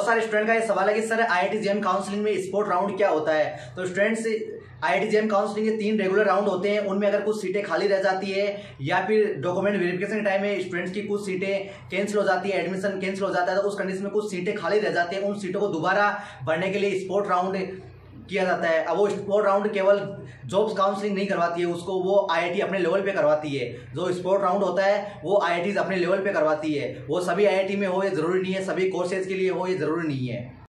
बहुत सारे स्टूडेंट का ये सवाल है कि, सर आई जेम काउंसलिंग में स्पोर्ट राउंड क्या होता है? तो स्टूडेंट्स आई जेम काउंसलिंग के तीन रेगुलर राउंड होते हैं। उनमें अगर कुछ सीटें खाली रह जाती है या फिर डॉक्यूमेंट वेरिफिकेशन के टाइम में स्टूडेंट्स की कुछ सीटें कैंसिल हो जाती है एडमिशन कैंसिल हो जाता है तो उस कंडीशन में कुछ सीटें खाली रह जाती है, उन सीटों को दोबारा भरने के लिए स्पोर्ट राउंड किया जाता है। अब वो स्पोर्ट राउंड केवल जॉब्स काउंसलिंग नहीं करवाती है, उसको वो आईआईटी अपने लेवल पे करवाती है। जो स्पोर्ट राउंड होता है, वो आईआईटीज अपने लेवल पे करवाती है। वो सभी आईआईटी में हो, ये ज़रूरी नहीं है। सभी कोर्सेज के लिए हो, ये ज़रूरी नहीं है।